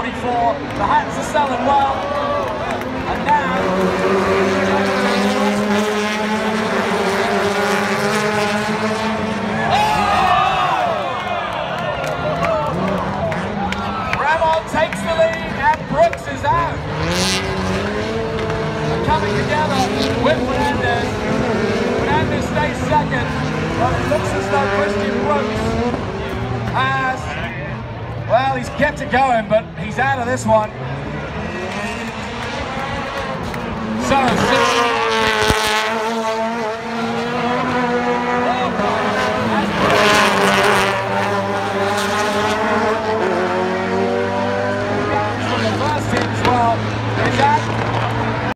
travelling well. And now, oh! Ramon takes the lead and Brooks is out. Coming together with. Fernandez well, he's kept it going, but he's out of this one. So, oh! that